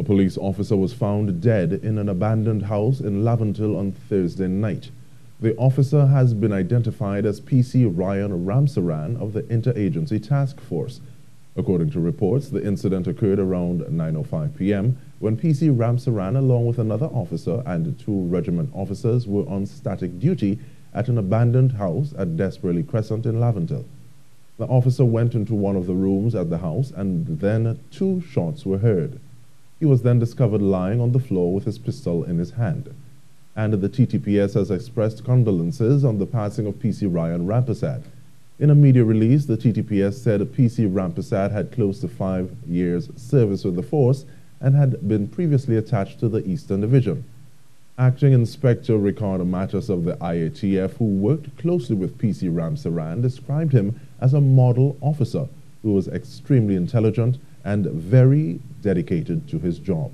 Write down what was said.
A police officer was found dead in an abandoned house in Laventille on Thursday night. The officer has been identified as PC Ryan Ramsaran of the Interagency Task Force. According to reports, the incident occurred around 9.05 p.m. when PC Ramsaran, along with another officer and two regiment officers, were on static duty at an abandoned house at Desperlie Crescent in Laventille. The officer went into one of the rooms at the house and then two shots were heard. He was then discovered lying on the floor with his pistol in his hand. And the TTPS has expressed condolences on the passing of PC Ryan Rampersad. In a media release, the TTPS said PC Rampersad had close to five years service with the force and had been previously attached to the Eastern Division. Acting Inspector Ricardo Matos of the IATF, who worked closely with PC Ramsaran, described him as a model officer who was extremely intelligent and very dedicated to his job.